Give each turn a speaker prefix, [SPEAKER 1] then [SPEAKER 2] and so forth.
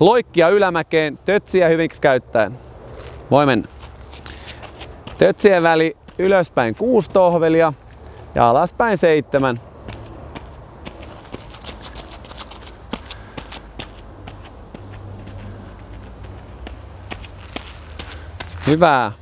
[SPEAKER 1] loikkia ylämäkeen tötsiä hyviksi käyttäen. Voi mennä. Tötsien väli ylöspäin 6 tohvelia ja alaspäin seitsemän. Hyvää.